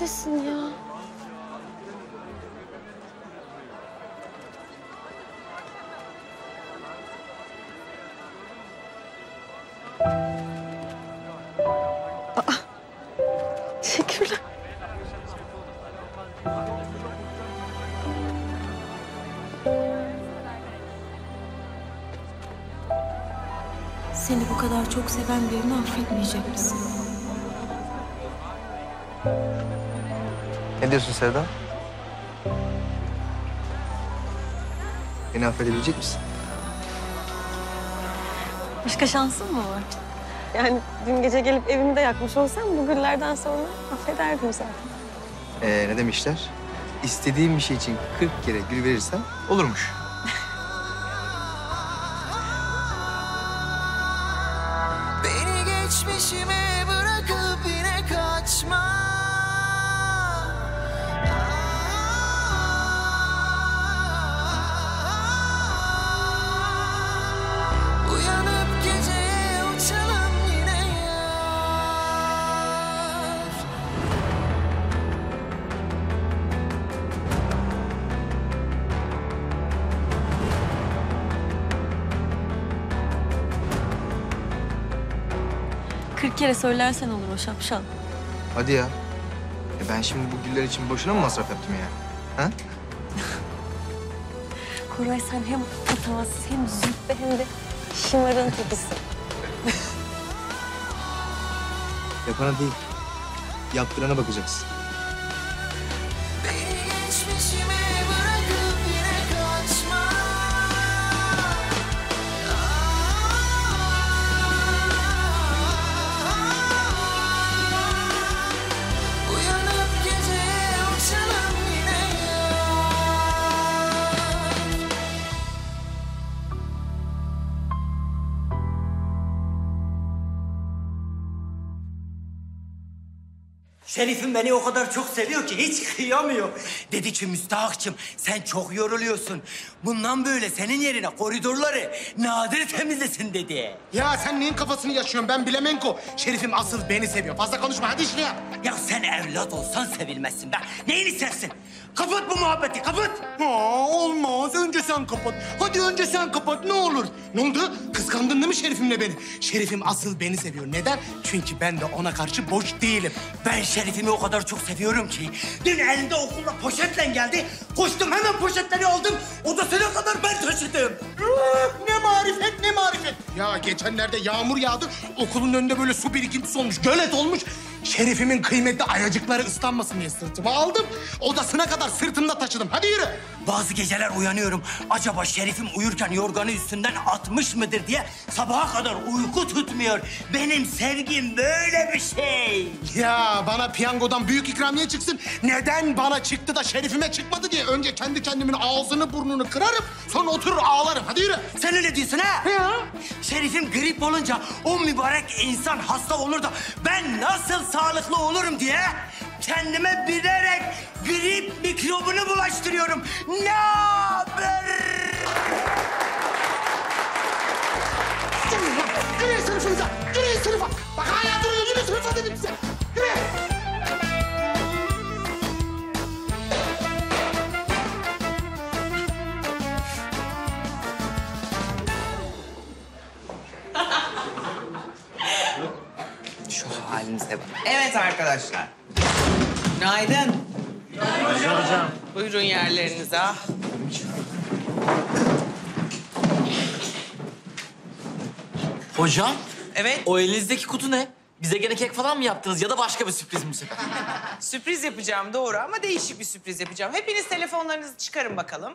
neredesin ya? Aa. Seni bu kadar çok seven birini affetmeyecek misin? Ne diyorsun Sevda? Beni affedebilecek misin? Başka şansın mı var? Yani dün gece gelip evimde yakmış olsam bu güllerden sonra affederdim zaten. Ee, ne demişler? İstediğim bir şey için 40 kere gül verirsen olurmuş. Kırk kere söylersen olur o şapşal. Hadi ya. E ben şimdi bu güller için boşuna mı masraf yaptım ya? Ha? Koray sen hem patavatsız hem züppe hem de şımarın tekisin. Yapana değil. Yaptırana bakacaksın. Beni o kadar çok seviyor ki hiç kıyamıyor. Dedi ki müstahakçım sen çok yoruluyorsun. Bundan böyle senin yerine koridorları Nadir temizlesin dedi. Ya sen neyin kafasını yaşıyorsun ben bilemenko. Şerifim asıl beni seviyor. Fazla konuşma hadi işine yap. Ya sen evlat olsan sevilmezsin be. Neyini sevsin? Kapat bu muhabbeti kapat. Aa, olmaz. Önce sen kapat. Hadi önce sen kapat ne olur. Ne oldu? Kıskandın değil mi Şerif'imle beni? Şerif'im asıl beni seviyor. Neden? Çünkü ben de ona karşı boş değilim. Ben Şerif'imi o kadar çok seviyorum ki. Dün elinde okulda poşetle geldi. Koştum hemen poşetleri aldım. Odasına kadar ben taşıdım. Ne marifet ne marifet. Ya geçenlerde yağmur yağdı. Okulun önünde böyle su birikintisi olmuş. Gölet olmuş. Şerifimin kıymetli ayacıkları ıslanmasın diye sırtıma aldım. Odasına kadar sırtımda taşıdım. Hadi yürü. Bazı geceler uyanıyorum. Acaba Şerif'im uyurken yorganı üstünden atmış mıdır diye sabaha kadar uyku tutmuyor. Benim sevgim böyle bir şey. Ya bana piyangodan büyük ikramiye çıksın. Neden bana çıktı da şerifime çıkmadı diye önce kendi kendimin ağzını burnunu kırarım. Sonra oturur ağlarım. Hadi yürü. Sen öyle diyorsun ha? Ya. Şerif'im grip olunca o mübarek insan hasta olur da ben nasıl sağlıklı olurum diye kendime bilerek grip mikrobunu bulaştırıyorum. Ne haber? Yürüyün sınıfınıza. Yürüyün sınıfa. Bak hala duruyor. Yürüyün sınıfa dedim size. Halinize bak. Evet arkadaşlar. Günaydın. hocam. Buyurun yerlerinize. Ah. Hocam, Evet, o elinizdeki kutu ne? Bize gene kek falan mı yaptınız ya da başka bir sürpriz mi bu sefer? sürpriz yapacağım doğru ama değişik bir sürpriz yapacağım. Hepiniz telefonlarınızı çıkarın bakalım.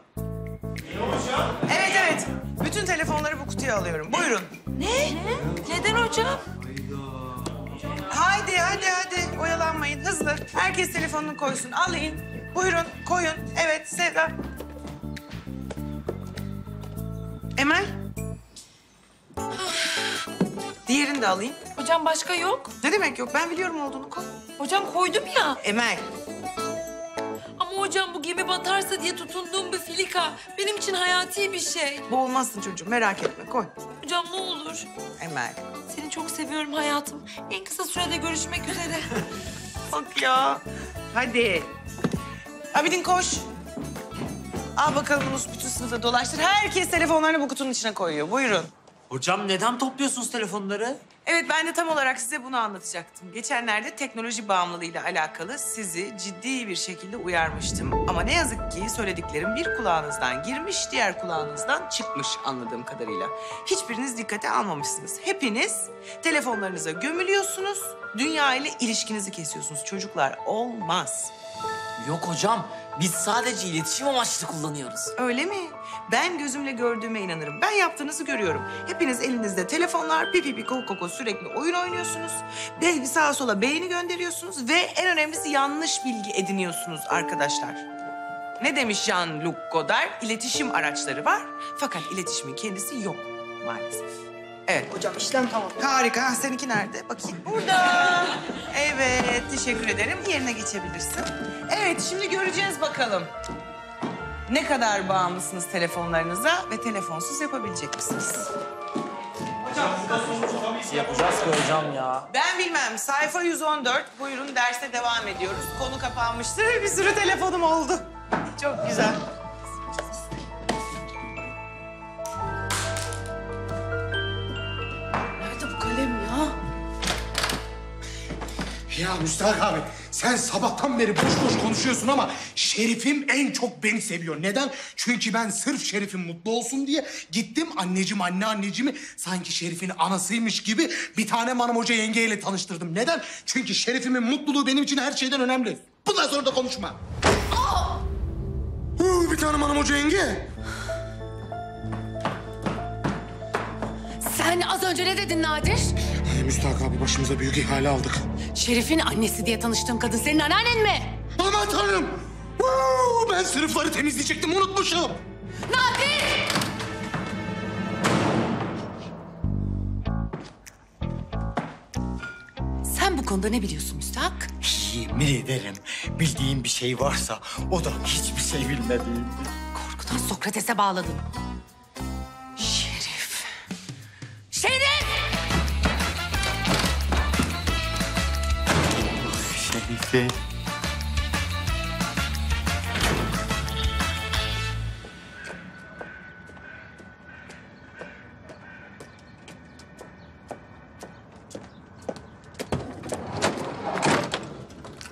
Evet evet. Bütün telefonları bu kutuya alıyorum. Buyurun. Ne? Neden hocam? Haydi hadi hadi oyalanmayın hızlı. Herkes telefonunu koysun. Alayım. Buyurun koyun. Evet Sevda. Emel. Diğerini de alayım. Hocam başka yok. Ne demek yok? Ben biliyorum olduğunu koy. Hocam koydum ya. Emel. Hocam bu gemi batarsa diye tutunduğum bir filika benim için hayati bir şey. Boğulmazsın çocuğum merak etme koy. Hocam ne olur. Emel. Seni çok seviyorum hayatım. En kısa sürede görüşmek üzere. Bak ya. Hadi. Abidin koş. Al bakalım bunu bütün sınıfta dolaştır. Herkes telefonlarını bu kutunun içine koyuyor. Buyurun. Hocam neden topluyorsunuz telefonları? Evet ben de tam olarak size bunu anlatacaktım. Geçenlerde teknoloji bağımlılığıyla alakalı sizi ciddi bir şekilde uyarmıştım. Ama ne yazık ki söylediklerim bir kulağınızdan girmiş, diğer kulağınızdan çıkmış anladığım kadarıyla. Hiçbiriniz dikkate almamışsınız. Hepiniz telefonlarınıza gömülüyorsunuz, dünya ile ilişkinizi kesiyorsunuz. Çocuklar olmaz. Yok hocam. Biz sadece iletişim amaçlı kullanıyoruz. Öyle mi? Ben gözümle gördüğüme inanırım. Ben yaptığınızı görüyorum. Hepiniz elinizde telefonlar, pipi pi koko koko sürekli oyun oynuyorsunuz. Belki sağa sola beğeni gönderiyorsunuz ve en önemlisi yanlış bilgi ediniyorsunuz arkadaşlar. Ne demiş Jean-Luc Godard? İletişim araçları var fakat iletişimin kendisi yok maalesef. Evet. Hocam işlem tamam. Harika. Seninki nerede? Bakayım. Burada. Evet. Teşekkür ederim. Yerine geçebilirsin. Evet. Şimdi göreceğiz bakalım. Ne kadar bağımlısınız telefonlarınıza ve telefonsuz yapabilecek misiniz? Yapacağız ki hocam ya. Ben bilmem. Sayfa 114. Buyurun derse devam ediyoruz. Konu kapanmıştır. Bir sürü telefonum oldu. Çok güzel. Nerede bu kalem ya? Ya Müstahak abi sen sabahtan beri boş boş konuşuyorsun ama Şerif'im en çok beni seviyor. Neden? Çünkü ben sırf Şerif'im mutlu olsun diye gittim anneciğim anne anneciğimi sanki Şerif'in anasıymış gibi bir tane manım hoca yengeyle tanıştırdım. Neden? Çünkü Şerif'imin mutluluğu benim için her şeyden önemli. Bundan sonra da konuşma. Huu, bir tane manım hoca yenge. Sen az önce ne dedin Nadir? Ee, Müstahak abi başımıza büyük ihale aldık. Şerif'in annesi diye tanıştığım kadın senin anneannen mi? Aman tanrım. Huu, ben sınıfları temizleyecektim unutmuşum. Nadir! Sen bu konuda ne biliyorsun Müstahak? Yemin ederim bildiğim bir şey varsa o da hiçbir şey bilmediğim. Korkudan Sokrates'e bağladın. Şerife.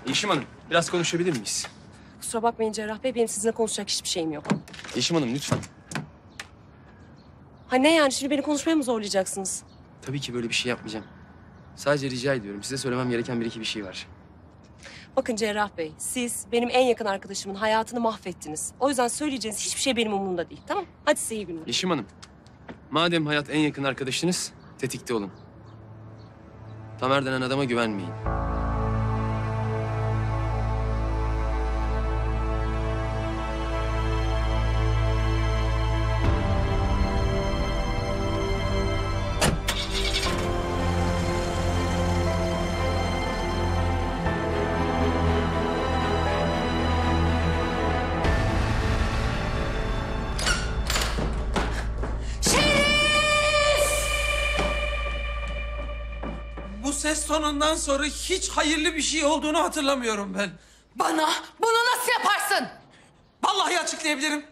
Yeşim Hanım, biraz konuşabilir miyiz? Kusura bakmayın Cerrah Bey, benim sizinle konuşacak hiçbir şeyim yok. Yeşim Hanım lütfen. Ha ne yani, şimdi beni konuşmaya mı zorlayacaksınız? Tabii ki böyle bir şey yapmayacağım. Sadece rica ediyorum. Size söylemem gereken bir iki bir şey var. Bakın Cerrah Bey, siz benim en yakın arkadaşımın hayatını mahvettiniz. O yüzden söyleyeceğiniz hiçbir şey benim umurumda değil, tamam? Hadi size iyi günler. Yeşim Hanım, madem hayat en yakın arkadaşınız, tetikte olun. Tamer denen adama güvenmeyin. Tonundan sonra hiç hayırlı bir şey olduğunu hatırlamıyorum ben. Bana bunu nasıl yaparsın? Vallahi açıklayabilirim.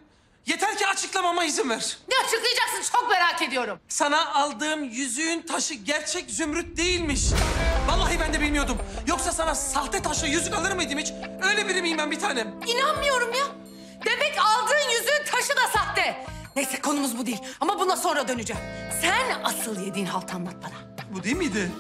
Yeter ki açıklamama izin ver. Ne açıklayacaksın çok merak ediyorum. Sana aldığım yüzüğün taşı gerçek zümrüt değilmiş. Vallahi ben de bilmiyordum. Yoksa sana sahte taşla yüzük alır mıydım hiç? Öyle biri miyim ben bir tanem? İnanmıyorum ya. Demek aldığın yüzüğün taşı da sahte. Neyse konumuz bu değil ama buna sonra döneceğim. Sen asıl yediğin halt anlat bana. Bu değil miydi?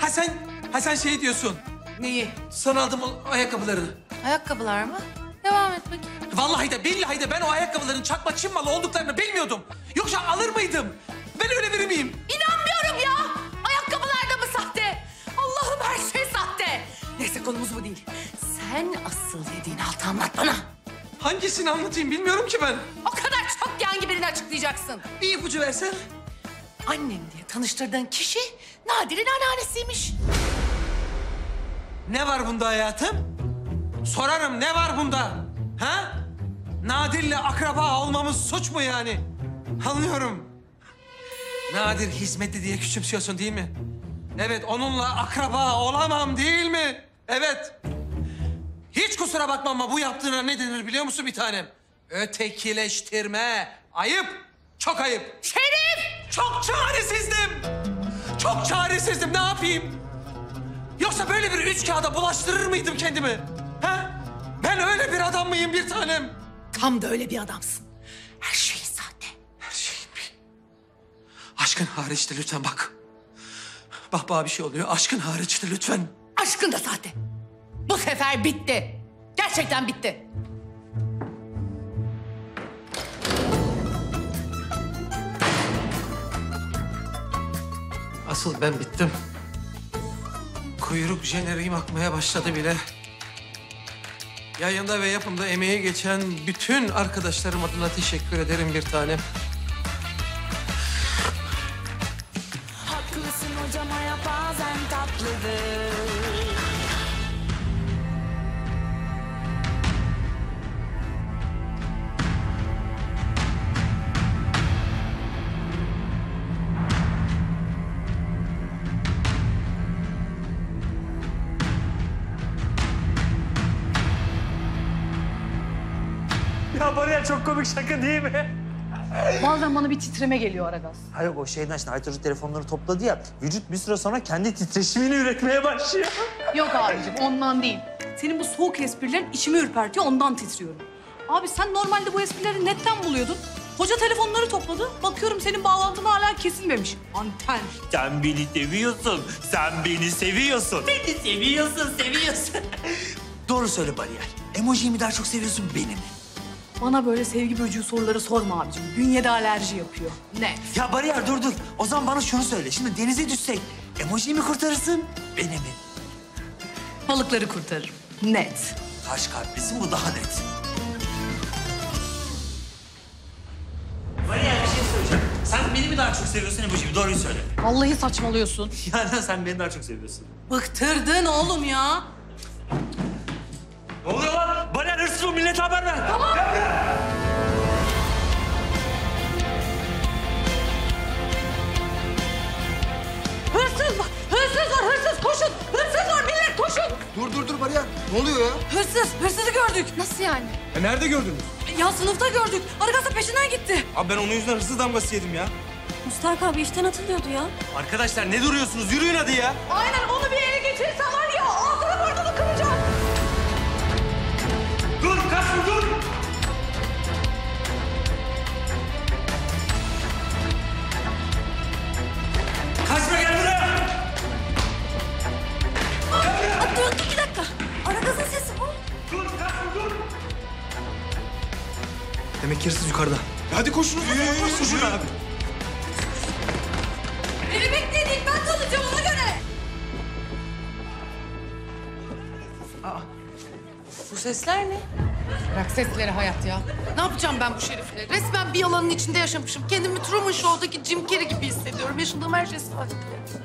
Ha sen, ha sen şey diyorsun. Neyi? Sana aldım o ayakkabıları. Ayakkabılar mı? Devam et bakayım. Vallahi de billahi de ben o ayakkabıların çakma Çin malı olduklarını bilmiyordum. Yoksa alır mıydım? Ben öyle biri miyim? İnanmıyorum ya. Ayakkabılar da mı sahte? Allah'ım her şey sahte. Neyse konumuz bu değil. Sen asıl yediğin halt anlat bana. Hangisini anlatayım bilmiyorum ki ben. O kadar çok yan birini açıklayacaksın. Bir ipucu versen. Annem diye tanıştırdığın kişi Nadir'in anneannesiymiş. Ne var bunda hayatım? Sorarım ne var bunda? Ha? Nadir'le akraba olmamız suç mu yani? Anlıyorum. Nadir hizmetli diye küçümsüyorsun değil mi? Evet onunla akraba olamam değil mi? Evet. Hiç kusura bakma ama bu yaptığına ne denir biliyor musun bir tanem? Ötekileştirme. Ayıp. Çok ayıp. Şerif! Çok çaresizdim. Çok çaresizdim. Ne yapayım? Yoksa böyle bir üç kağıda bulaştırır mıydım kendimi? Ha? Ben öyle bir adam mıyım bir tanem? Tam da öyle bir adamsın. Her şeyin sahte. Her şeyin bir. Aşkın hariçte lütfen bak. Bak bana bir şey oluyor. Aşkın hariçte lütfen. Aşkın da sahte. Bu sefer bitti. Gerçekten bitti. Asıl ben bittim. Kuyruk jeneriğim akmaya başladı bile. Yayında ve yapımda emeği geçen bütün arkadaşlarım adına teşekkür ederim bir tanem. Çok komik şaka değil mi? Bazen bana bir titreme geliyor Aragaz. Hayır o şeyden işte Aytaç telefonları topladı ya. Vücut bir süre sonra kendi titreşimini üretmeye başlıyor. Yok abicim ondan değil. Senin bu soğuk esprilerin içimi ürpertiyor ondan titriyorum. Abi sen normalde bu esprileri netten buluyordun. Hoca telefonları topladı. Bakıyorum senin bağlantın hala kesilmemiş. Anten. Sen beni seviyorsun. Sen beni seviyorsun. Beni seviyorsun, seviyorsun. Doğru söyle Bariyer. Emojiyi mi daha çok seviyorsun beni mi? Bana böyle sevgi böcüğü soruları sorma abicim. Bünyede alerji yapıyor. Ne? Ya Bariyer dur dur. O zaman bana şunu söyle. Şimdi denize düşsek emojiyi mi kurtarırsın beni mi? Balıkları kurtarırım. Net. Taş kalplisin bu daha net. Bariyer bir şey söyleyeceğim. Sen beni mi daha çok seviyorsun emojiyi mi? Doğruyu söyle. Vallahi saçmalıyorsun. Yani sen beni daha çok seviyorsun. Bıktırdın oğlum ya. Ne oluyor lan? Ol millete haber ver. Hırsız var! Hırsız var! Hırsız koşun! Hırsız var millet koşun! Dur dur dur Bariyer. Ne oluyor ya? Hırsız! Hırsızı gördük. Nasıl yani? E nerede gördünüz? Ya sınıfta gördük. Da peşinden gitti. Abi ben onun yüzünden hırsız damgası yedim ya. Mustark abi işten atılıyordu ya. Arkadaşlar ne duruyorsunuz? Yürüyün hadi ya. Aynen onu bir ele geçirirsen var Demek ki hırsız yukarıda. Hadi koşun. Yürü. Koşun abi. Beni bekleyin ben kalacağım ona göre. Bu sesler ne? Bırak sesleri hayat ya. Ne yapacağım ben bu şerifle? Resmen bir yalanın içinde yaşamışım. Kendimi Truman Show'daki Jim Carrey gibi hissediyorum. Yaşadığım her şey sahte.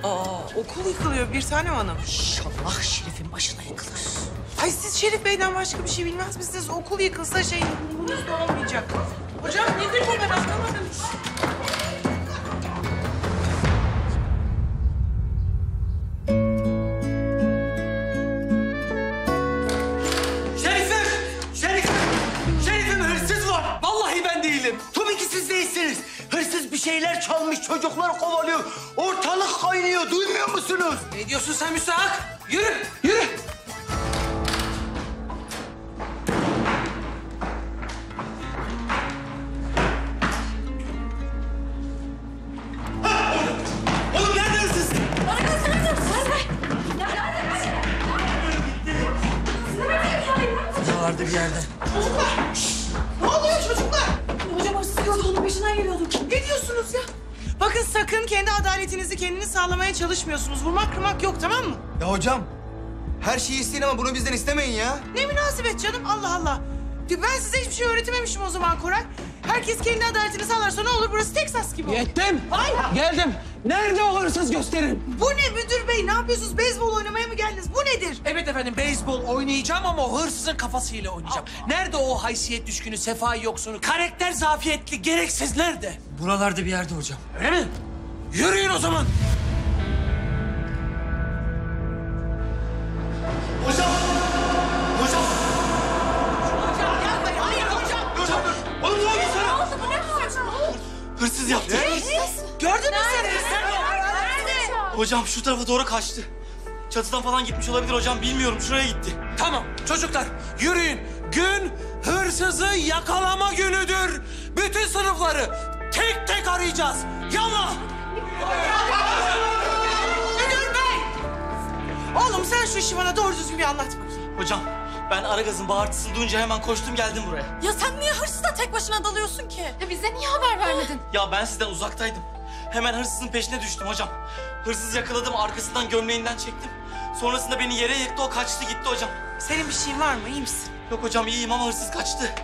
Aa, okul yıkılıyor bir tanem hanım. İnşallah şerifin başına yıkılır. Ay siz Şerif Bey'den başka bir şey bilmez misiniz? Okul yıkılsa şey umurunuzda olmayacak. Hocam nedir bu ben anlamadım. Şerifim! Şerifim! Şerifim hırsız var. Vallahi ben değilim. Tabii ki siz değilsiniz. Hırsız bir şeyler çalmış, çocuklar kovalıyor. Ortalık kaynıyor, duymuyor musunuz? Ne diyorsun sen müstahak? Yürü, isteyin ama bunu bizden istemeyin ya. Ne münasebet canım Allah Allah. Ben size hiçbir şey öğretememişim o zaman Koray. Herkes kendi adaletini sağlarsa ne olur burası Teksas gibi olur. Yettim. Geldim. Nerede o hırsız gösterin. Bu ne müdür bey? Ne yapıyorsunuz? Beyzbol oynamaya mı geldiniz? Bu nedir? Evet efendim beyzbol oynayacağım ama o hırsızın kafasıyla oynayacağım. Nerede o haysiyet düşkünü, sefa yoksunu, karakter zafiyetli, gereksiz nerede? Buralarda bir yerde hocam. Öyle mi? Yürüyün o zaman. Hocam şu tarafa doğru kaçtı. Çatıdan falan gitmiş olabilir hocam. Bilmiyorum. Şuraya gitti. Tamam çocuklar yürüyün. Gün hırsızı yakalama günüdür. Bütün sınıfları tek tek arayacağız. Yallah! Müdür bey! Oğlum sen şu işi bana doğru düzgün bir anlat bakayım. Hocam ben Aragaz'ın bağırtısını duyunca hemen koştum geldim buraya. Ya sen niye hırsızla tek başına dalıyorsun ki? Ya bize niye haber vermedin? Ya ben sizden uzaktaydım. Hemen hırsızın peşine düştüm hocam. Hırsız yakaladım arkasından gömleğinden çektim. Sonrasında beni yere yıktı o kaçtı gitti hocam. Senin bir şeyin var mı? İyi misin? Yok hocam iyiyim ama hırsız kaçtı.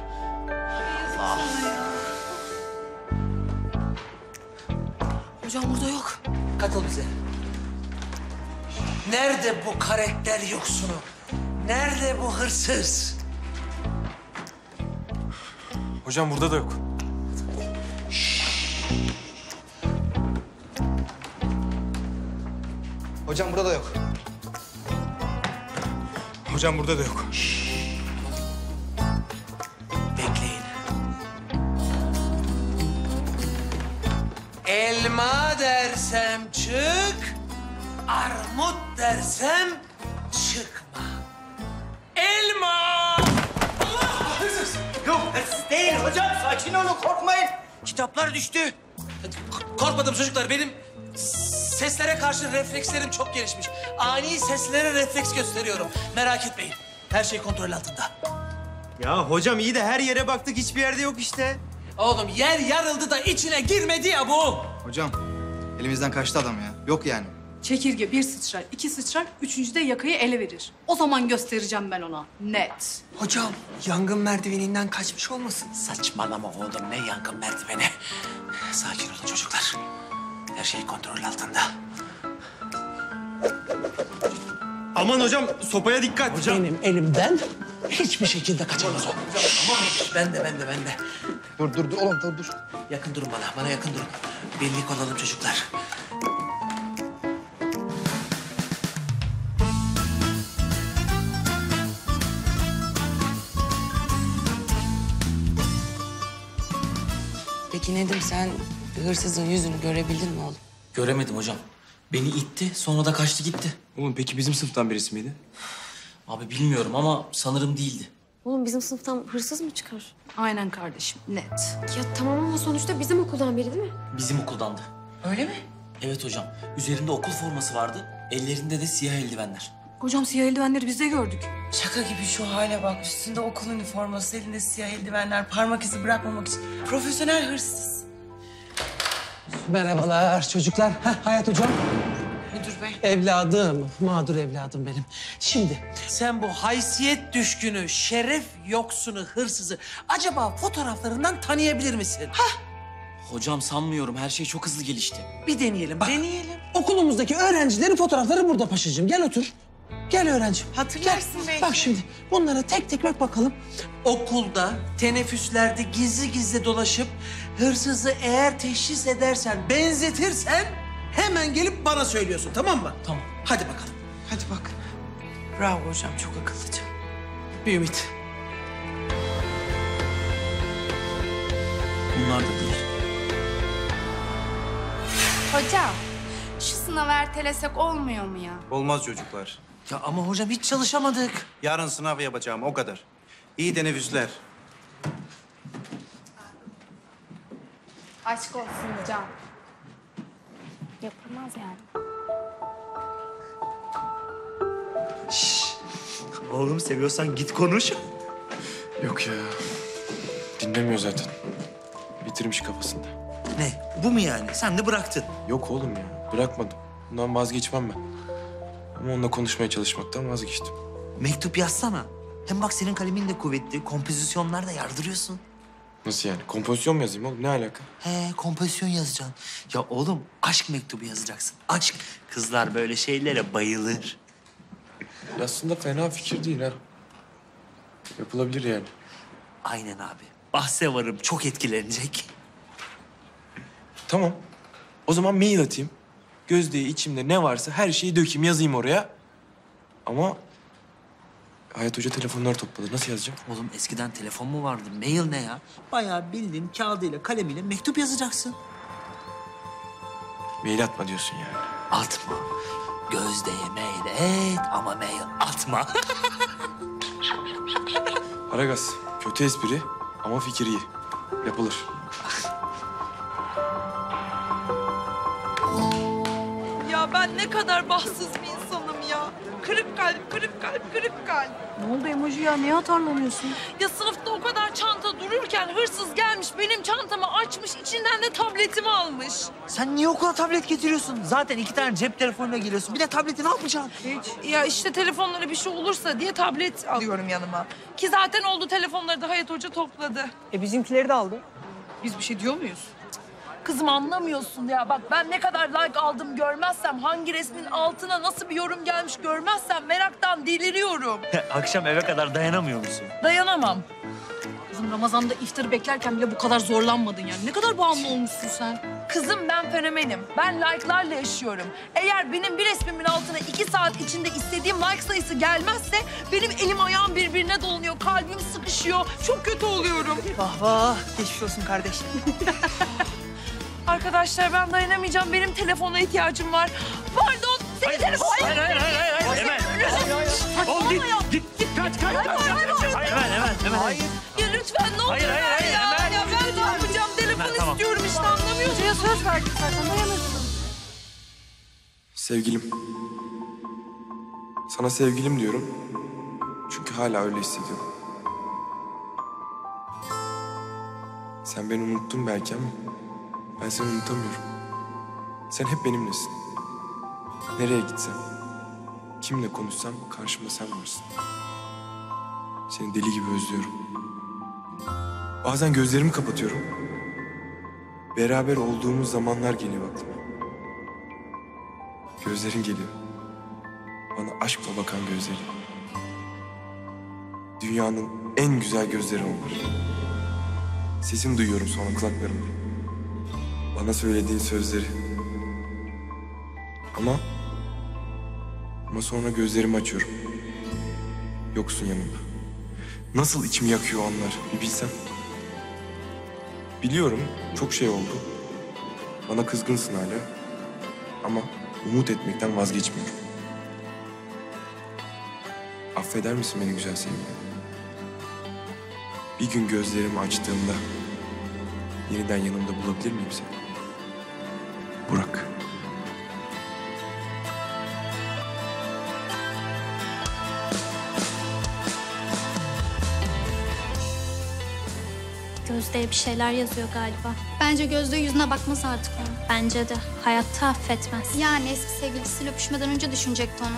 Hocam burada yok. Katıl bize. Nerede bu karakter yoksunu? Nerede bu hırsız? Hocam burada da yok. Hocam burada da yok. Hocam burada da yok. Bekleyin. Elma dersem çık, armut dersem çıkma. Elma! Yok hırsız değil hocam. Sakin olun korkmayın. Kitaplar düştü. Korkmadım çocuklar. Benim seslere karşı reflekslerim çok gelişmiş. Ani seslere refleks gösteriyorum. Merak etmeyin. Her şey kontrol altında. Ya hocam iyi de her yere baktık hiçbir yerde yok işte. Oğlum yer yarıldı da içine girmedi ya bu. Hocam elimizden kaçtı adam ya. Yok yani. Çekirge bir sıçrar, iki sıçrar, üçüncü de yakayı ele verir. O zaman göstereceğim ben ona. Net. Hocam yangın merdiveninden kaçmış olmasın? Saçmalama oğlum ne yangın merdiveni. Sakin olun çocuklar. Her şey kontrol altında. Aman hocam sopaya dikkat. Hocam. Benim elimden hiçbir şekilde kaçamaz o. Ben de ben de ben de. Dur dur dur oğlum dur dur. Yakın durun bana, bana yakın durun. Birlik olalım çocuklar. Peki Nedim sen hırsızın yüzünü görebildin mi oğlum? Göremedim hocam. Beni itti sonra da kaçtı gitti. Oğlum peki bizim sınıftan birisi miydi? Abi bilmiyorum ama sanırım değildi. Oğlum bizim sınıftan hırsız mı çıkar? Aynen kardeşim, net. Ya tamam ama sonuçta bizim okuldan biri değil mi? Bizim okuldandı. Öyle mi? Evet hocam. Üzerinde okul forması vardı. Ellerinde de siyah eldivenler. Hocam siyah eldivenleri biz de gördük. Şaka gibi şu hale bak. Üstünde okul üniforması, elinde siyah eldivenler, parmak izi bırakmamak için. Profesyonel hırsız. Merhabalar çocuklar. Heh, Hayat hocam. Müdür bey. Evladım, mağdur evladım benim. Şimdi sen bu haysiyet düşkünü, şeref yoksunu, hırsızı acaba fotoğraflarından tanıyabilir misin? Hah, Hocam sanmıyorum. Her şey çok hızlı gelişti. bir deneyelim bak. Deneyelim. Okulumuzdaki öğrencilerin fotoğrafları burada paşacığım. Gel otur. Gel öğrencim. Hatırlarsın Gel. belki. Bak şimdi bunlara tek tek bak bakalım. Okulda, teneffüslerde gizli gizli dolaşıp hırsızı eğer teşhis edersen, benzetirsen hemen gelip bana söylüyorsun tamam mı? Tamam. Hadi bakalım. Hadi bak. Bravo hocam çok akıllıca. Bir ümit. Bunlar da değil. Hocam, şu sınavı ertelesek olmuyor mu ya? Olmaz çocuklar. Ya ama hocam hiç çalışamadık. Yarın sınav yapacağım o kadar. İyi teneffüsler. Aşk olsun hocam. Yapamaz yani. Oğlum seviyorsan git konuş. Yok ya. Dinlemiyor zaten. Bitirmiş kafasında. Ne? Bu mu yani? Sen de bıraktın. Yok oğlum ya. Bırakmadım. Bundan vazgeçmem ben. Ama onunla konuşmaya çalışmaktan vazgeçtim. Mektup yazsana. Hem bak senin kalemin de kuvvetli. Kompozisyonlar da yardırıyorsun. Nasıl yani? Kompozisyon mu yazayım oğlum? Ne alaka? He, kompozisyon yazacaksın. Ya oğlum aşk mektubu yazacaksın. Aşk. Kızlar böyle şeylere bayılır. Aslında fena fikir değil ha. Yapılabilir yani. Aynen abi. Bahse varım çok etkilenecek. Tamam. O zaman mail atayım. Gözde'ye içimde ne varsa her şeyi dökeyim, yazayım oraya. Ama Hayat Hoca telefonları topladı. Nasıl yazacağım? Oğlum eskiden telefon mu vardı? Mail ne ya? Bayağı bildiğin kağıdıyla kalemiyle mektup yazacaksın. Mail atma diyorsun yani. Atma. Gözde'ye mail et ama mail atma. Aragaz, kötü espri ama fikir iyi. Yapılır. Ya ben ne kadar bahtsız bir. Kırık kalp, kırık kalp, kırık kalp. Ne oldu emoji ya? Niye atarlanıyorsun? Ya sınıfta o kadar çanta dururken hırsız gelmiş benim çantamı açmış içinden de tabletimi almış. Sen niye okula tablet getiriyorsun? Zaten iki tane cep telefonuyla geliyorsun. Bir de tableti ne yapacaksın? Hiç. Ya işte telefonlara bir şey olursa diye tablet alıyorum yanıma. Ki zaten oldu telefonları da Hayat Hoca topladı. E bizimkileri de aldı. Biz bir şey diyor muyuz? Kızım anlamıyorsun ya. Bak ben ne kadar like aldım görmezsem, hangi resmin altına nasıl bir yorum gelmiş görmezsem meraktan deliriyorum. Akşam eve kadar dayanamıyor musun? Dayanamam. Kızım Ramazan'da iftarı beklerken bile bu kadar zorlanmadın yani. Ne kadar bağımlı olmuşsun sen. Kızım ben fenomenim. Ben like'larla yaşıyorum. Eğer benim bir resmimin altına iki saat içinde istediğim like sayısı gelmezse benim elim ayağım birbirine dolanıyor. Kalbim sıkışıyor. Çok kötü oluyorum. Vah vah. Geçmiş olsun kardeşim. Arkadaşlar ben dayanamayacağım. Benim telefona ihtiyacım var. Pardon. Senin telefon... hayır, hayır, hayır, hayır, hemen. Oğlum git, git, git, kaç, kaç, kaç, kaç. Hayır, hemen, hemen, hemen. Hayır. Ya lütfen ne olur Hayır, hayır, ver hayır, ya. hemen. Ya ben ne yapacağım? Telefon Hemen, tamam. istiyorum işte anlamıyorsun. Hocaya söz verdik zaten dayanırsın. Sevgilim. Sana sevgilim diyorum. Çünkü hala öyle hissediyorum. Sen beni unuttun belki ama ben seni unutamıyorum. Sen hep benimlesin. Nereye gitsem, kimle konuşsam karşımda sen varsın. Seni deli gibi özlüyorum. Bazen gözlerimi kapatıyorum. Beraber olduğumuz zamanlar geliyor aklıma. Gözlerin geliyor. Bana aşkla bakan gözlerin. Dünyanın en güzel gözleri onlar. Sesini duyuyorum sonra kulaklarımda. Bana söylediğin sözleri. Ama... Ama sonra gözlerimi açıyorum. Yoksun yanımda. Nasıl içimi yakıyor o anlar bir bilsem. Biliyorum çok şey oldu. Bana kızgınsın hala. Ama umut etmekten vazgeçmiyorum. Affeder misin beni güzel sevgilim? Bir gün gözlerimi açtığımda yeniden yanımda bulabilir miyim seni? Gözde'ye bir şeyler yazıyor galiba. Bence Gözde yüzüne bakmaz artık onun. Bence de. Hayatta affetmez. Yani eski sevgilisiyle öpüşmeden önce düşünecekti onu.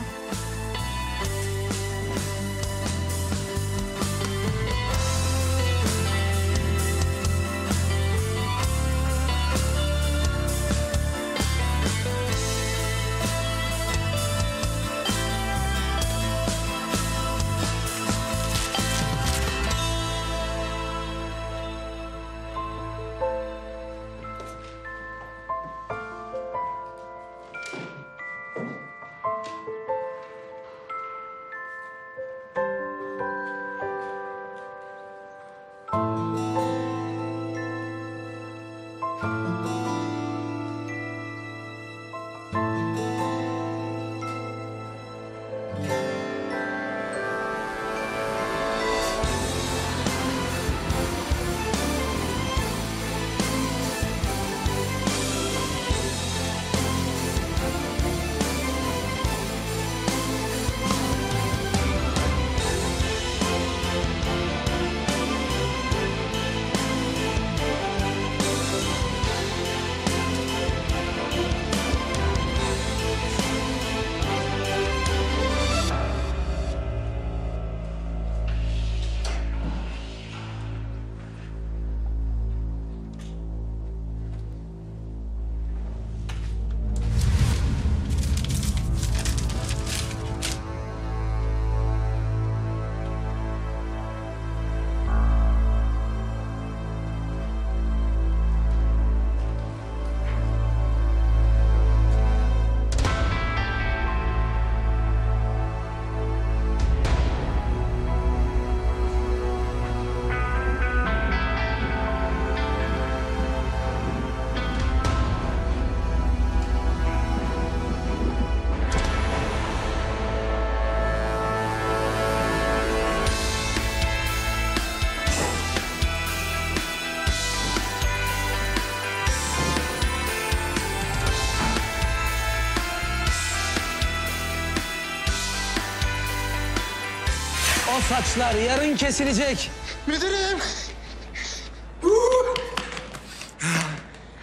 Saçlar yarın kesilecek. Müdürüm.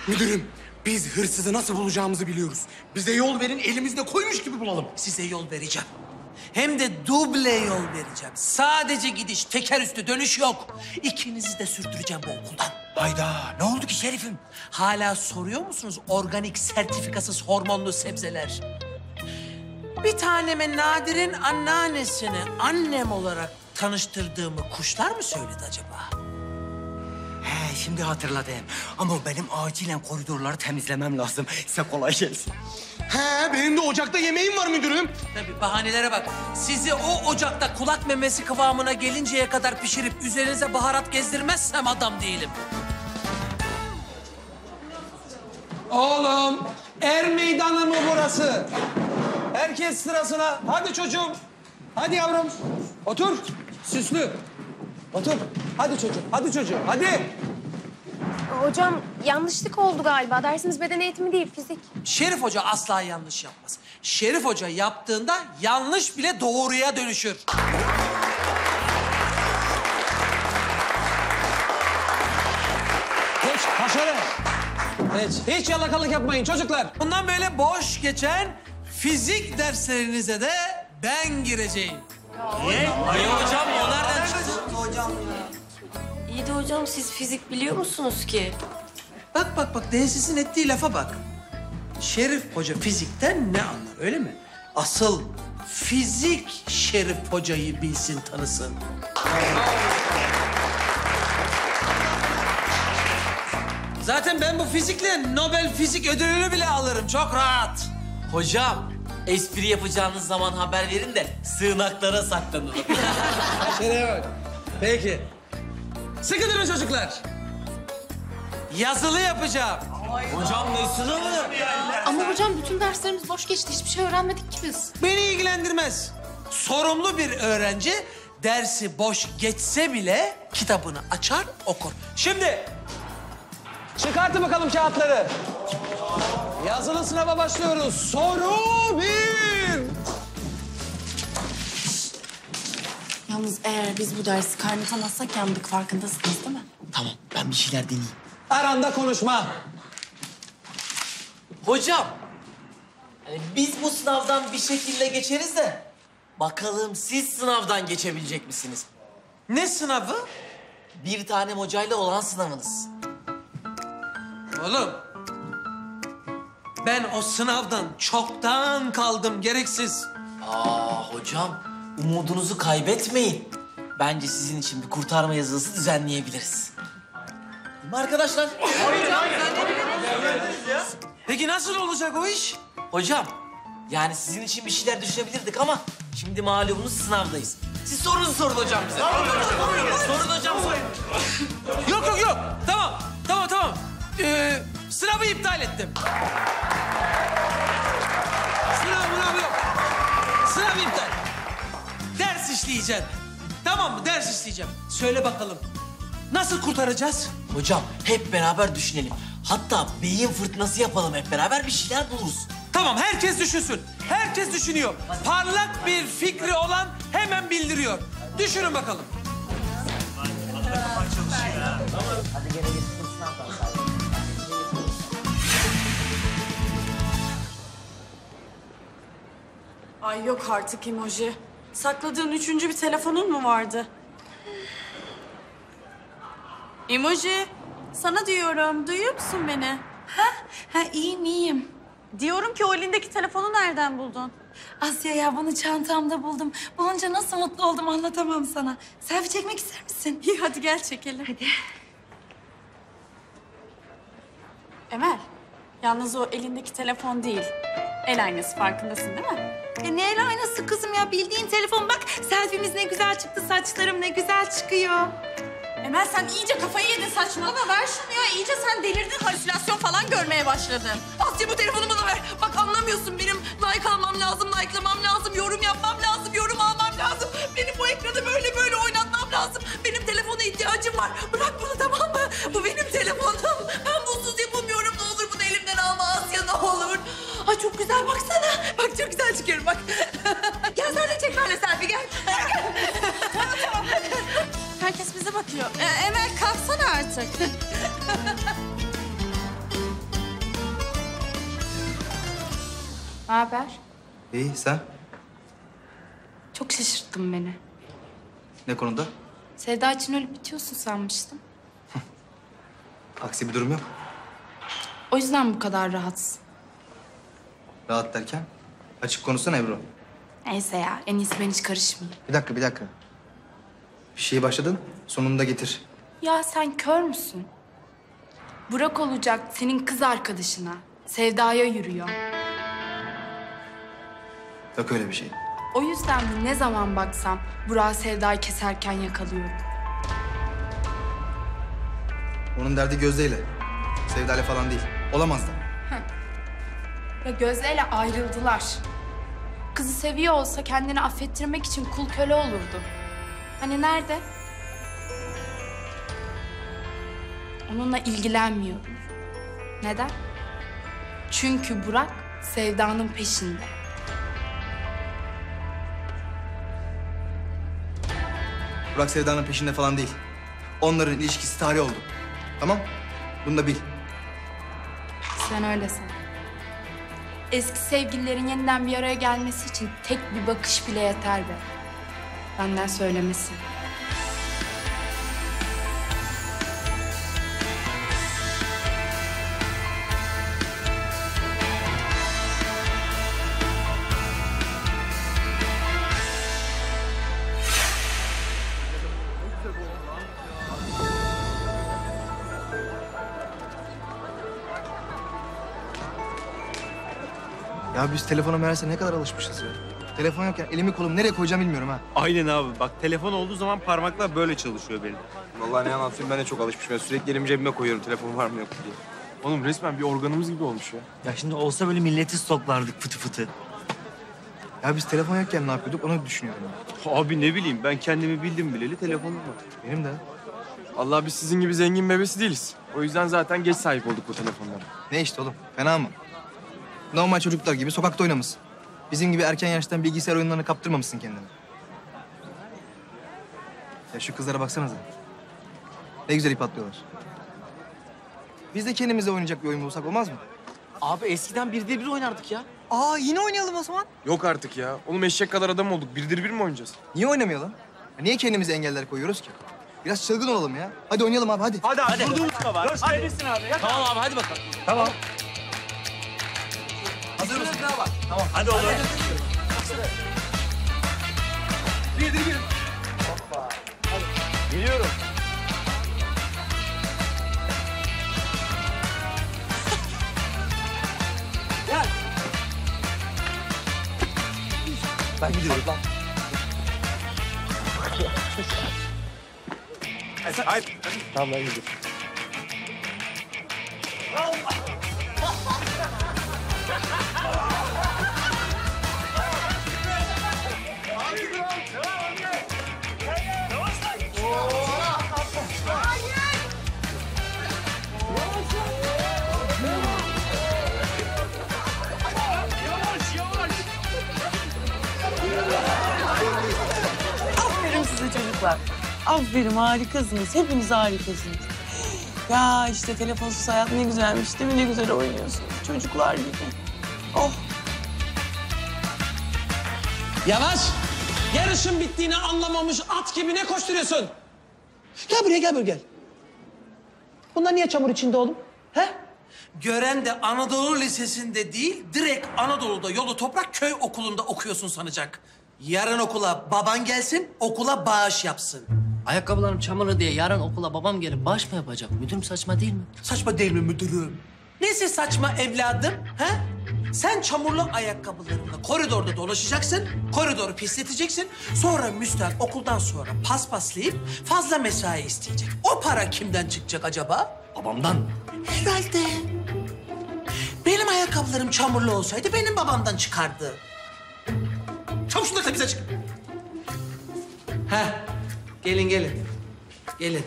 Müdürüm, biz hırsızı nasıl bulacağımızı biliyoruz. Bize yol verin, elimizde koymuş gibi bulalım. Size yol vereceğim. Hem de duble yol vereceğim. Sadece gidiş, teker üstü dönüş yok. İkinizi de sürdüreceğim bu okuldan. Hayda ne oldu ki şerifim? Hala soruyor musunuz organik sertifikasız hormonlu sebzeler? Bir taneme Nadir'in anneannesini annem olarak tanıştırdığımı kuşlar mı söyledi acaba? He şimdi hatırladım. Ama benim acilen koridorları temizlemem lazım. Size kolay gelsin. He, benim de ocakta yemeğim var müdürüm. Tabii bahanelere bak. Sizi o ocakta kulak memesi kıvamına gelinceye kadar pişirip üzerinize baharat gezdirmezsem adam değilim. Oğlum, er meydanı mı burası? Herkes sırasına. Hadi çocuğum. Hadi yavrum. Otur. Süslü. Otur. Hadi çocuğum. Hadi çocuğum. Hadi. Hocam yanlışlık oldu galiba. Dersimiz beden eğitimi değil, fizik. Şerif Hoca asla yanlış yapmaz. Şerif Hoca yaptığında yanlış bile doğruya dönüşür. Geç, haşere. Geç. Hiç yalakalık yapmayın çocuklar. Bundan böyle boş geçen fizik derslerinize de ben gireceğim. Niye? Hayır hocam o nereden çıktı? İyi de hocam siz fizik biliyor musunuz ki? Bak bak bak Densiz'in ettiği lafa bak. Şerif Hoca fizikten ne anlar öyle mi? Asıl fizik Şerif Hoca'yı bilsin tanısın. Zaten ben bu fizikle Nobel Fizik Ödülünü bile alırım çok rahat. Hocam, espri yapacağınız zaman haber verin de sığınaklara saklanalım. Şuraya bak. Peki. Sıkı durun çocuklar. Yazılı yapacağım. Hocam ne sınavı? Ama hocam bütün derslerimiz boş geçti. Hiçbir şey öğrenmedik ki biz. Beni ilgilendirmez. Sorumlu bir öğrenci dersi boş geçse bile kitabını açar okur. Şimdi çıkartın bakalım kağıtları. Yazılı sınava başlıyoruz. Soru bir. Yalnız eğer biz bu dersi kaynatamazsak yandık farkındasınız değil mi? Tamam, ben bir şeyler deneyeyim. Aranda konuşma. Hocam, hani biz bu sınavdan bir şekilde geçeriz de... ...bakalım siz sınavdan geçebilecek misiniz? Ne sınavı? Bir tane hocayla olan sınavınız. Oğlum. Ben o sınavdan çoktan kaldım gereksiz. Aa hocam, umudunuzu kaybetmeyin. Bence sizin için bir kurtarma yazısı düzenleyebiliriz. Değil mi arkadaşlar? Peki nasıl olacak o iş? Hocam, yani sizin için bir şeyler düşünebilirdik ama... ...şimdi malumunuz sınavdayız. Siz sorunuzu sorun hocam bize. sorun hocam sorun. Yok yok yok. Tamam. Tamam tamam. Ee, sınavı iptal ettim. Sınav sınav yok. Sınav iptal. Ders işleyeceğim. Tamam mı? Ders işleyeceğim. Söyle bakalım. Nasıl kurtaracağız? Hocam hep beraber düşünelim. Hatta beyin fırtınası yapalım hep beraber bir şeyler buluruz. Tamam herkes düşünsün. Herkes düşünüyor. Parlak bir fikri olan hemen bildiriyor. Düşünün bakalım. Ay yok artık emoji. Sakladığın üçüncü bir telefonun mu vardı? Emoji, sana diyorum. Duyuyor musun beni? Ha, ha iyiyim iyiyim. Diyorum ki o elindeki telefonu nereden buldun? Asya ya bunu çantamda buldum. Bulunca nasıl mutlu oldum anlatamam sana. Selfie çekmek ister misin? İyi hadi gel çekelim. Hadi. Emel, yalnız o elindeki telefon değil. El aynası farkındasın değil mi? Ya ne el aynası kızım ya bildiğin telefon bak selfie'miz ne güzel çıktı saçlarım ne güzel çıkıyor. Emel sen iyice kafayı yedin saçmalama ver şunu ya. İyice sen delirdin halüsinasyon falan görmeye başladın. Asya bu telefonu bana ver. Bak anlamıyorsun benim like almam lazım, like'lamam lazım, yorum yapmam lazım, yorum almam lazım. Benim bu ekranı böyle böyle oynatmam lazım. Benim telefona ihtiyacım var. Bırak bunu tamam mı? Bu benim telefonum. Ben bunsuz yapamıyorum. Alma Asya ne olur. Ay çok güzel baksana. Bak çok güzel çıkıyorum bak. gel sen de çek benimle selfie gel. Gel, gel. yapıyor. E, Emel kalksana artık. ne haber? İyi sen? Çok şaşırttın beni. Ne konuda? Sevda için ölüp bitiyorsun sanmıştım. Aksi bir durum yok. O yüzden bu kadar rahatsın. Rahat derken? Açık konuşsana Ebru. Neyse ya en iyisi ben hiç karışmayayım. Bir dakika bir dakika. Bir şeye başladın sonunda getir. Ya sen kör müsün? Burak olacak senin kız arkadaşına. Sevda'ya yürüyor. Yok öyle bir şey. O yüzden mi ne zaman baksam Burak'ı Sevda'yı keserken yakalıyorum. Onun derdi Gözde'yle. Sevda'yla falan değil. Olamaz da. Ya Gözde'yle ayrıldılar. Kızı seviyor olsa kendini affettirmek için kul köle olurdu. Hani nerede? Onunla ilgilenmiyorum. Neden? Çünkü Burak Sevda'nın peşinde. Burak Sevda'nın peşinde falan değil. Onların ilişkisi tarih oldu. Tamam? Bunu da bil. Sen öyle san. Eski sevgililerin yeniden bir araya gelmesi için tek bir bakış bile yeter be. Benden söylemesi. Ya biz telefona meğerse ne kadar alışmışız ya. Telefon yokken elimi kolumu nereye koyacağım bilmiyorum ha. Aynen abi. Bak telefon olduğu zaman parmaklar böyle çalışıyor benim. Vallahi ne anlatayım ben de çok alışmışım. Ben sürekli elimi cebime koyuyorum telefon var mı yok mu diye. Oğlum resmen bir organımız gibi olmuş ya. Ya şimdi olsa böyle milleti stoklardık fıtı fıtı. Ya biz telefon yokken ne yapıyorduk onu düşünüyorum. Abi ne bileyim ben kendimi bildim bileli telefonum var. Benim de. Allah biz sizin gibi zengin bebesi değiliz. O yüzden zaten geç sahip olduk bu telefonlara. Ne işte oğlum fena mı? Normal çocuklar gibi sokakta oynamışsın. Bizim gibi erken yaştan bilgisayar oyunlarına kaptırmamışsın kendini. Ya şu kızlara baksanıza. Ne güzel ip atlıyorlar. Biz de kendimize oynayacak bir oyun bulsak olmaz mı? Abi eskiden bir de bir oynardık ya. Aa yine oynayalım o zaman. Yok artık ya. Oğlum eşek kadar adam olduk. Birdir bir mi oynayacağız? Niye oynamayalım? Ya niye kendimize engeller koyuyoruz ki? Biraz çılgın olalım ya. Hadi oynayalım abi hadi. Hadi hadi. Hadi. Durduğumuz var. Gösterebilirsin abi. Ya. Tamam abi hadi bakalım. Tamam. Hazır mısın? Tamam hadi oğlum. Geliyorum. Ben gidiyorum lan. Hadi. Hadi. Tamam ben gidiyorum. Aferin size çocuklar. Aferin harikasınız. Hepiniz harikasınız. Ya işte telefonsuz hayat ne güzelmiş değil mi? Ne güzel oynuyorsunuz. Çocuklar gibi. Oh. Yavaş. Yarışın bittiğini anlamamış at gibi ne koşturuyorsun? Gel buraya gel buraya gel. Bunlar niye çamur içinde oğlum? He? Gören de Anadolu Lisesi'nde değil, direkt Anadolu'da yolu toprak köy okulunda okuyorsun sanacak. Yarın okula baban gelsin, okula bağış yapsın. Ayakkabılarım çamurlu diye yarın okula babam gelip baş mı yapacak? Müdürüm saçma değil mi? Saçma değil mi müdürüm? Nesi saçma evladım? He? Sen çamurlu ayakkabılarınla koridorda dolaşacaksın, koridoru pisleteceksin. Sonra müstahak okuldan sonra paspaslayıp fazla mesai isteyecek. O para kimden çıkacak acaba? Babamdan. Herhalde. Benim ayakkabılarım çamurlu olsaydı benim babamdan çıkardı. Çabuk şunları temize çık. Heh, gelin gelin. Gelin.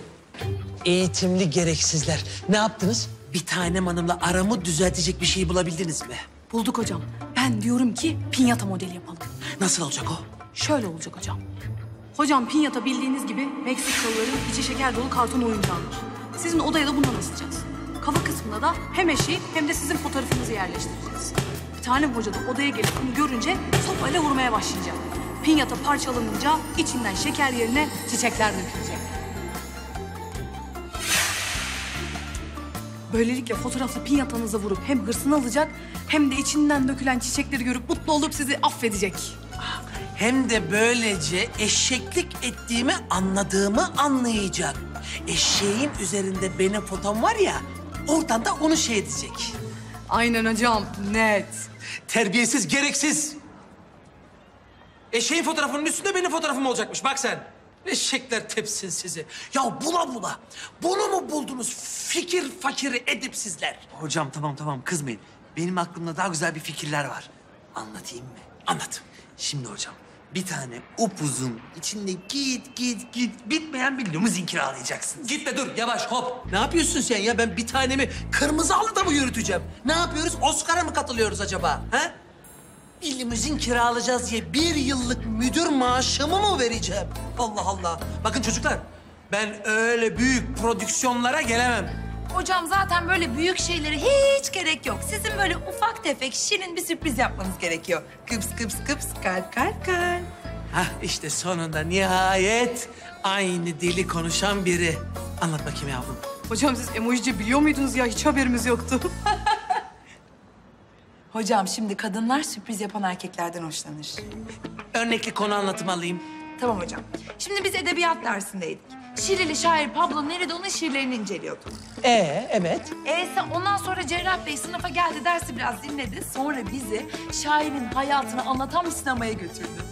Eğitimli gereksizler. Ne yaptınız? Bir tanem hanımla aramı düzeltecek bir şey bulabildiniz mi? Bulduk hocam. Ben diyorum ki pinyata modeli yapalım. Nasıl olacak o? Şöyle olacak hocam. Hocam pinyata bildiğiniz gibi Meksikalıların içi şeker dolu karton oyuncağıdır. Sizin odaya da bundan asacağız. Kafa kısmına da hem eşi hem de sizin fotoğrafınızı yerleştireceğiz. Tane hoca da odaya gelip bunu görünce sopayla vurmaya başlayacak. Pinyata parçalanınca içinden şeker yerine çiçekler dökülecek. Böylelikle fotoğraflı pinyatanıza vurup hem hırsını alacak hem de içinden dökülen çiçekleri görüp mutlu olup sizi affedecek. Hem de böylece eşeklik ettiğimi anladığımı anlayacak. Eşeğin üzerinde benim fotom var ya, oradan da onu şey edecek. Aynen hocam, net. Terbiyesiz, gereksiz. Eşeğin fotoğrafının üstünde benim fotoğrafım olacakmış, bak sen. Eşekler tepsin sizi. Ya bula bula. Bunu mu buldunuz fikir fakiri edipsizler? Hocam tamam tamam kızmayın. Benim aklımda daha güzel bir fikirler var. Anlatayım mı? Anlat. Şimdi hocam bir tane upuzun içinde git git git bitmeyen bir limuzin kiralayacaksınız. Gitme dur yavaş hop. Ne yapıyorsun sen ya? Ben bir tanemi kırmızı halıda mı yürüteceğim? Ne yapıyoruz? Oscar'a mı katılıyoruz acaba? Ha? Bir limuzin kiralayacağız diye bir yıllık müdür maaşımı mı vereceğim? Allah Allah. Bakın çocuklar ben öyle büyük prodüksiyonlara gelemem. Hocam zaten böyle büyük şeylere hiç gerek yok. Sizin böyle ufak tefek şirin bir sürpriz yapmanız gerekiyor. Kıps kıps kıps kalp kalp kalp. Hah işte sonunda nihayet aynı dili konuşan biri. Anlat bakayım yavrum. Hocam siz emojici biliyor muydunuz ya? Hiç haberimiz yoktu. Hocam şimdi kadınlar sürpriz yapan erkeklerden hoşlanır. Örnekli konu anlatımı alayım. Tamam hocam. Şimdi biz edebiyat dersindeydik. Şiirli şair Pablo Nerudo'nun şiirlerini inceliyorduk. Ee evet. Ee, sen ondan sonra Cerrah Bey sınıfa geldi, dersi biraz dinledi. Sonra bizi şairin hayatını anlatan bir sinemaya götürdü.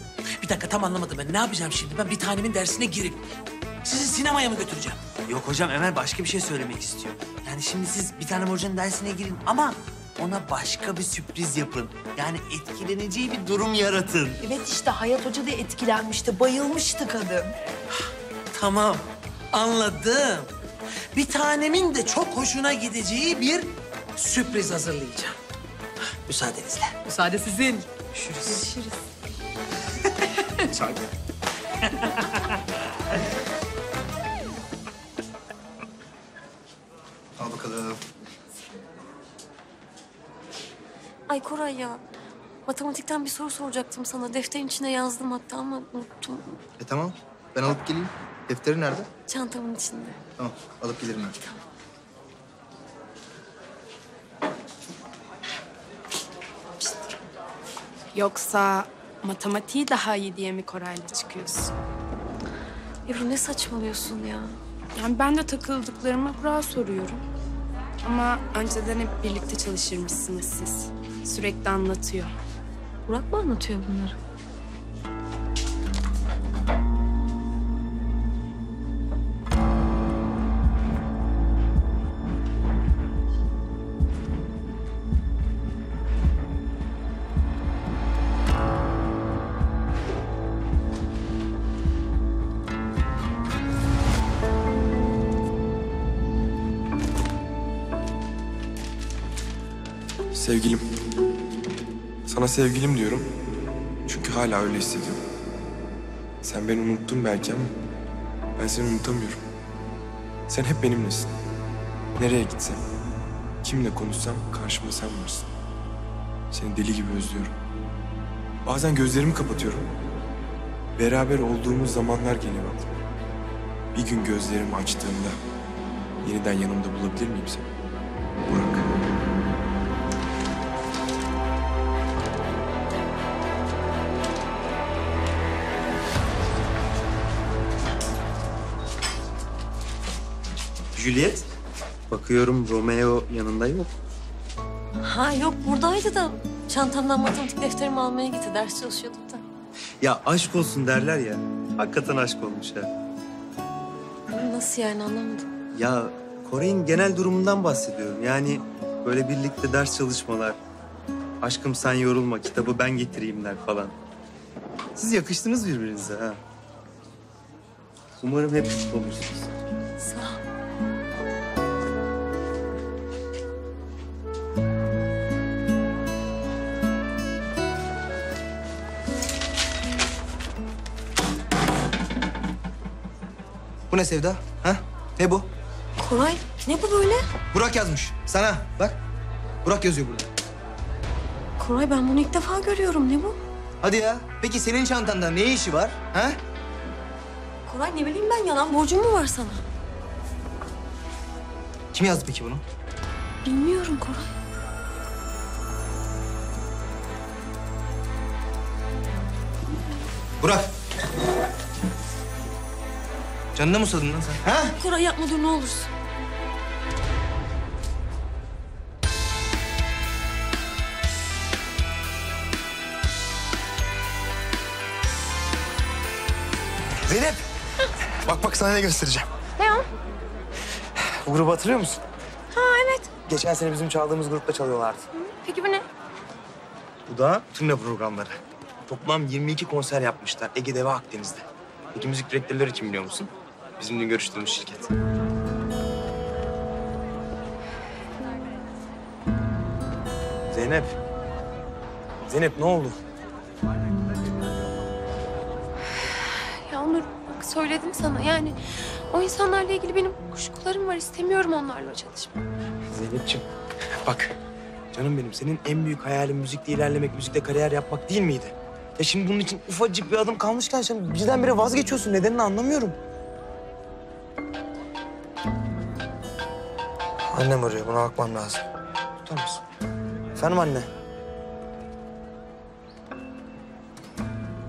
Bir dakika tam anlamadım ben. Ne yapacağım şimdi? Ben bir tanemin dersine girip sizi sinemaya mı götüreceğim? Yok hocam Emel başka bir şey söylemek istiyor. Yani şimdi siz bir tane hocanın dersine girin ama ona başka bir sürpriz yapın. Yani etkileneceği bir durum yaratın. Evet işte Hayat Hoca da etkilenmişti, bayılmıştı kadın. Tamam, anladım. Bir tanemin de çok hoşuna gideceği bir sürpriz hazırlayacağım. Müsaadenizle. Müsaade sizin. Görüşürüz. Görüşürüz. Müsaade. Al bakalım. Ay Koray ya. Matematikten bir soru soracaktım sana. Defterin içine yazdım hatta ama unuttum. E tamam. Ben alıp geleyim. Defteri nerede? Çantamın içinde. Tamam. Alıp gelirim ben. Yoksa matematiği daha iyi diye mi Koray'la çıkıyorsun? Ebru ne saçmalıyorsun ya? Yani ben de takıldıklarımı Burak'a soruyorum. Ama önceden hep birlikte çalışırmışsınız siz. Sürekli anlatıyor. Burak mı anlatıyor bunları? Sevgilim. Sana sevgilim diyorum. Çünkü hala öyle hissediyorum. Sen beni unuttun belki ama ben seni unutamıyorum. Sen hep benimlesin. Nereye gitsem, kimle konuşsam karşımda sen varsın. Seni deli gibi özlüyorum. Bazen gözlerimi kapatıyorum. Beraber olduğumuz zamanlar geliyor aklıma. Bir gün gözlerimi açtığımda yeniden yanımda bulabilir miyim seni? Juliet, bakıyorum Romeo yanında yok. Ha yok buradaydı da çantamdan matematik defterimi almaya gitti. Ders çalışıyorduk da. Ya aşk olsun derler ya. Hakikaten aşk olmuş ha. Nasıl yani anlamadım. Ya Kore'nin genel durumundan bahsediyorum. Yani böyle birlikte ders çalışmalar. Aşkım sen yorulma, kitabı ben getireyimler falan. Siz yakıştınız birbirinize ha. Umarım hep mutlu olursunuz. Sağ ol. Bu ne Sevda? Ha? Ne bu? Koray ne bu böyle? Burak yazmış. Sana bak. Burak yazıyor burada. Koray ben bunu ilk defa görüyorum. Ne bu? Hadi ya. Peki senin çantanda ne işi var? Ha? Koray ne bileyim ben yalan borcum mu var sana? Kim yazdı peki bunu? Bilmiyorum Koray. Burak. Canına mı susadın lan sen? Ha? Koray yapma dur ne olursun. Zeynep. bak bak sana ne göstereceğim. Ne o? Bu grubu hatırlıyor musun? Ha evet. Geçen sene bizim çaldığımız grupta çalıyorlardı. Peki bu ne? Bu da turne programları. Toplam 22 konser yapmışlar Ege'de ve Akdeniz'de. Peki müzik direktörleri kim biliyor musun? Bizim dün görüştüğümüz şirket. Zeynep. Zeynep ne oldu? Ya Onur bak söyledim sana yani o insanlarla ilgili benim kuşkularım var. istemiyorum onlarla çalışmak. Zeynep'ciğim bak canım benim senin en büyük hayalin müzikte ilerlemek, müzikte kariyer yapmak değil miydi? Ya şimdi bunun için ufacık bir adım kalmışken sen birdenbire vazgeçiyorsun. Nedenini anlamıyorum. Annem arıyor. Buna bakmam lazım. Tutar mısın? Efendim anne.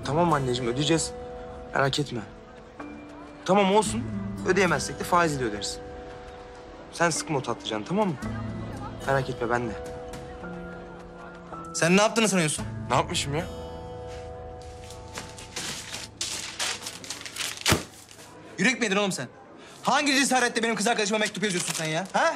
Tamam anneciğim ödeyeceğiz. Merak etme. Tamam olsun. Ödeyemezsek de faiziyle öderiz. Sen sıkma o tatlı canı tamam mı? Merak etme ben de. Sen ne yaptığını sanıyorsun? Ne yapmışım ya? Yürek mi yedin oğlum sen? Hangi cesaretle benim kız arkadaşıma mektup yazıyorsun sen ya? Ha?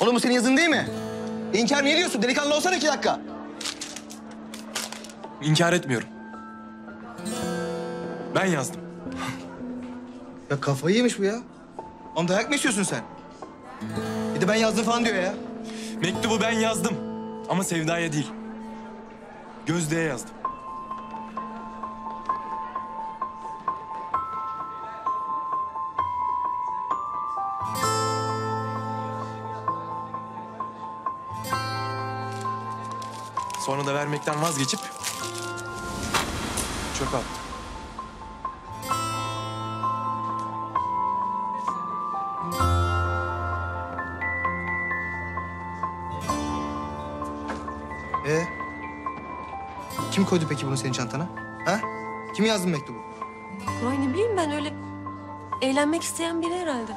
Oğlum bu senin yazın değil mi? İnkar niye diyorsun? Delikanlı olsana iki dakika. İnkar etmiyorum. Ben yazdım. Ya kafayı yemiş bu ya. Oğlum dayak mı istiyorsun sen? Bir de ben yazdım falan diyor ya. Mektubu ben yazdım. Ama Sevda'ya değil. Gözde'ye yazdım. Vermekten vazgeçip çöpe attım. Ee? Kim koydu peki bunu senin çantana? Ha? Kim yazdı mektubu? Koray ne bileyim ben öyle eğlenmek isteyen biri herhalde.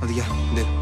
Hadi gel gidelim.